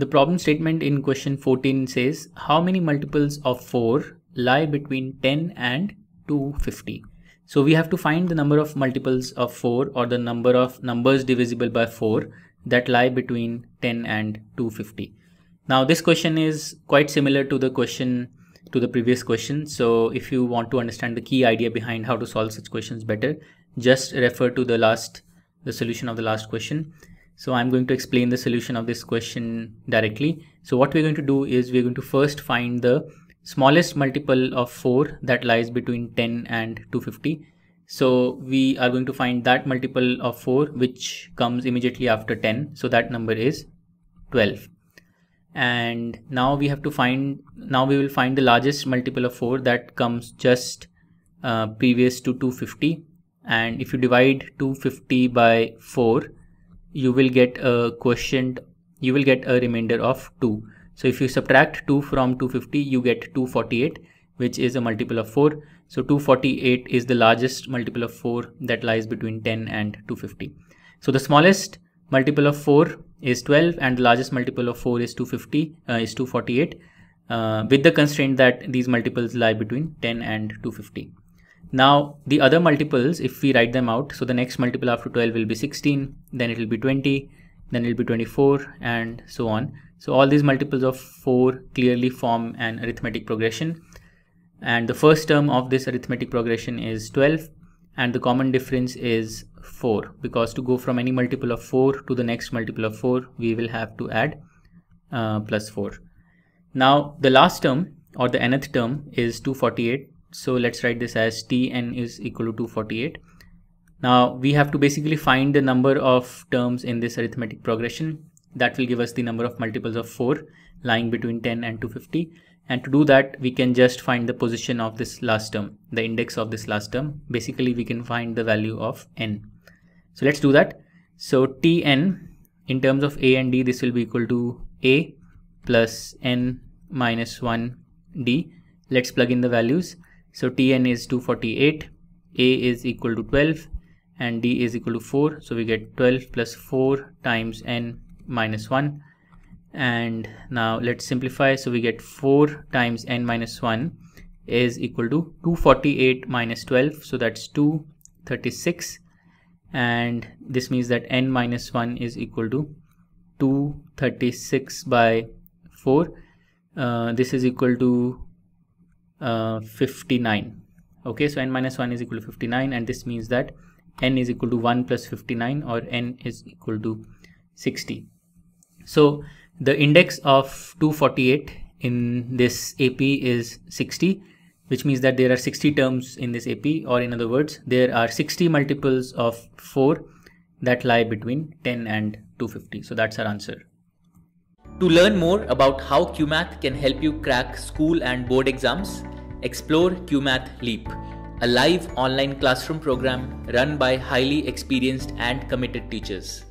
The problem statement in question 14 says how many multiples of 4 lie between 10 and 250. So we have to find the number of multiples of 4 or the number of numbers divisible by 4 that lie between 10 and 250. Now this question is quite similar to the question to the previous question. So if you want to understand the key idea behind how to solve such questions better, just refer to the last the solution of the last question. So I'm going to explain the solution of this question directly. So what we're going to do is we're going to first find the smallest multiple of 4 that lies between 10 and 250. So we are going to find that multiple of 4 which comes immediately after 10. So that number is 12. And now we have to find, now we will find the largest multiple of 4 that comes just uh, previous to 250. And if you divide 250 by 4, you will get a quotient, you will get a remainder of 2. So if you subtract 2 from 250, you get 248, which is a multiple of 4. So 248 is the largest multiple of 4 that lies between 10 and 250. So the smallest multiple of 4 is 12 and the largest multiple of 4 is 250 uh, is 248 uh, with the constraint that these multiples lie between 10 and 250. Now the other multiples if we write them out so the next multiple after 12 will be 16 then it will be 20 then it will be 24 and so on. So all these multiples of 4 clearly form an arithmetic progression and the first term of this arithmetic progression is 12 and the common difference is 4 because to go from any multiple of 4 to the next multiple of 4 we will have to add uh, plus 4. Now the last term or the nth term is 248 so let's write this as tn is equal to 248 now we have to basically find the number of terms in this arithmetic progression. That will give us the number of multiples of 4 lying between 10 and 250 and to do that we can just find the position of this last term the index of this last term. Basically we can find the value of n. So let's do that. So tn in terms of a and d this will be equal to a plus n minus 1 d. Let's plug in the values so tn is 248 a is equal to 12 and d is equal to 4 so we get 12 plus 4 times n minus 1 and now let's simplify. So we get 4 times n minus 1 is equal to 248 minus 12 so that's 236 and this means that n minus 1 is equal to 236 by 4 uh, this is equal to uh, 59 okay so n minus 1 is equal to 59 and this means that n is equal to 1 plus 59 or n is equal to 60 so the index of 248 in this AP is 60, which means that there are 60 terms in this AP, or in other words, there are 60 multiples of 4 that lie between 10 and 250. So that's our answer. To learn more about how Cuemath can help you crack school and board exams, explore Cuemath Leap, a live online classroom program run by highly experienced and committed teachers.